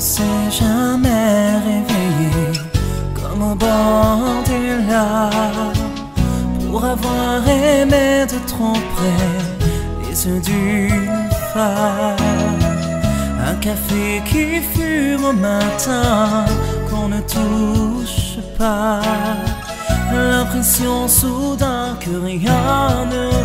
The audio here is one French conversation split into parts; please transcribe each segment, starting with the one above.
s'est jamais réveillé comme au bord du lac pour avoir aimé de trop près les yeux d'une femme. Un café qui fume au matin qu'on ne touche pas. L'impression soudain que rien ne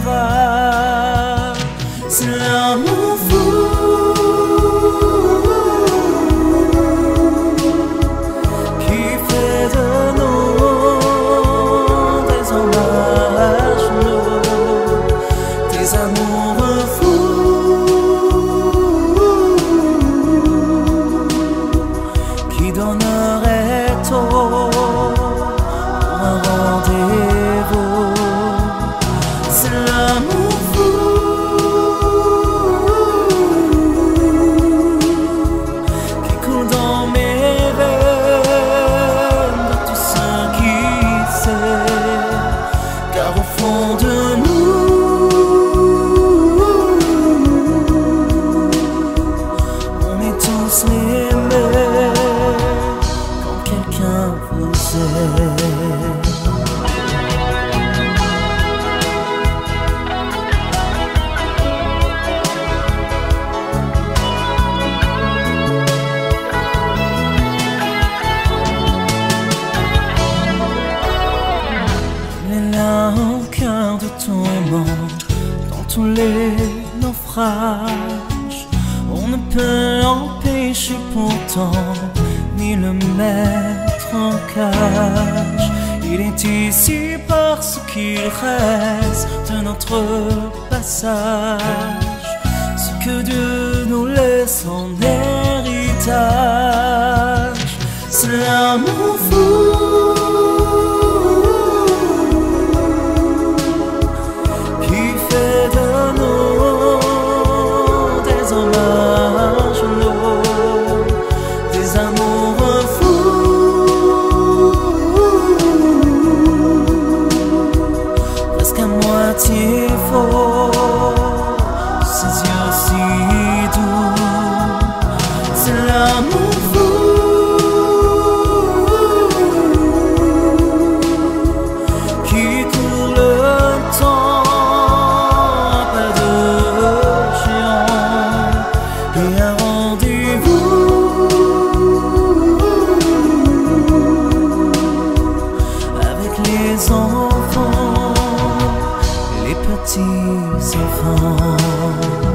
quand quelqu'un vous est là au cœur de ton monde, dans tous les naufrages peut l'empêcher pourtant, ni le mettre en cage. Il est ici parce qu'il reste de notre passage. Ce que Dieu nous laisse en héritage, c'est l'amour fou. Qui fait de nous des hommes. 解封，世界西渡，此岸。waves of home.